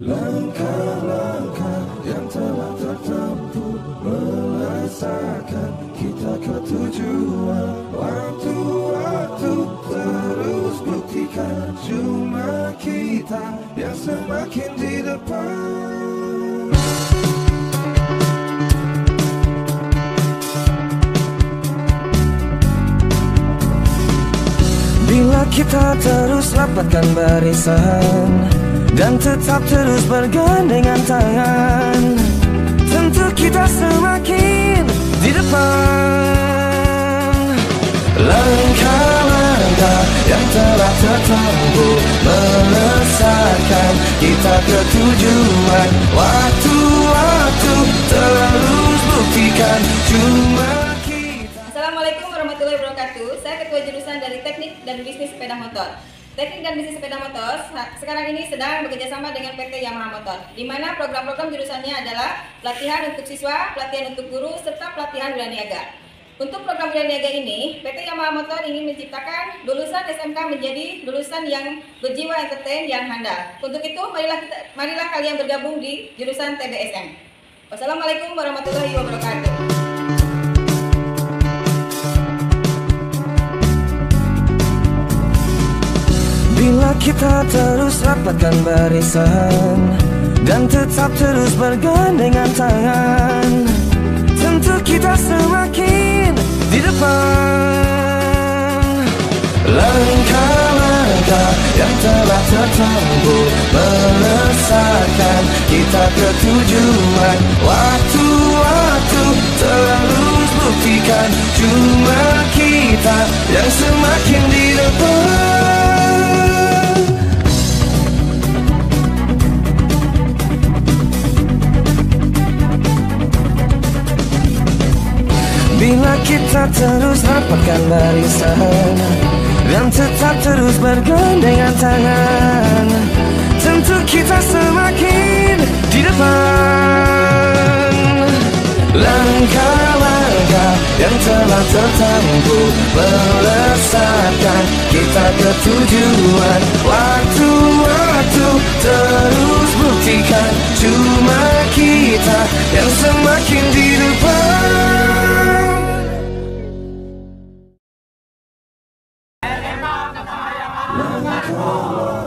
Langkah-langkah yang telah tertempuh Melesatkan kita ke tujuan Waktu-waktu terus buktikan Cuma kita yang semakin di depan Bila kita terus rapatkan barisan Dan tetap terus bergandengan tangan Tentu kita semakin di depan Langkah-langkah yang telah tertempuh Melesatkan kita ke tujuan Waktu-waktu terus buktikan Cuma kita Assalamualaikum warahmatullahi wabarakatuh. Saya Ketua Jurusan dari Teknik dan Bisnis Sepeda Motor. Teknik dan Bisnis Sepeda Motor sekarang ini sedang bekerjasama dengan PT Yamaha Motor, di mana program-program jurusannya adalah pelatihan untuk siswa, pelatihan untuk guru, serta pelatihan niaga. Untuk program niaga ini, PT Yamaha Motor ingin menciptakan lulusan SMK menjadi lulusan yang berjiwa entertain yang handal. Untuk itu, marilah kita, marilah kalian bergabung di jurusan TBSM. Wassalamualaikum warahmatullahi wabarakatuh. Kita terus rapatkan barisan Dan tetap terus bergandengan tangan. Tentu kita semakin di depan. Langkah-langkah yang telah tertempuh Melesatkan kita ke tujuan. Waktu-waktu terus buktikan Cuma kita yang semakin di depan kita terus rapatkan barisan Dan tetap terus bergandengan tangan. Tentu kita semakin di depan. Langkah-langkah yang telah tertempuh Melesatkan kita ke tujuan Waktu-waktu terus Senhor.